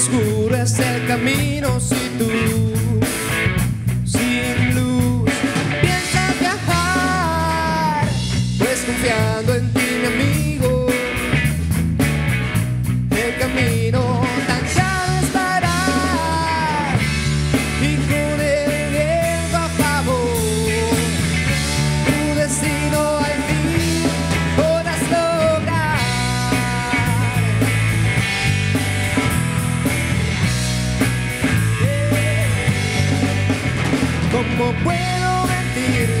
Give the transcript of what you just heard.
oscuro es el camino si tú ¿Cómo puedo mentir?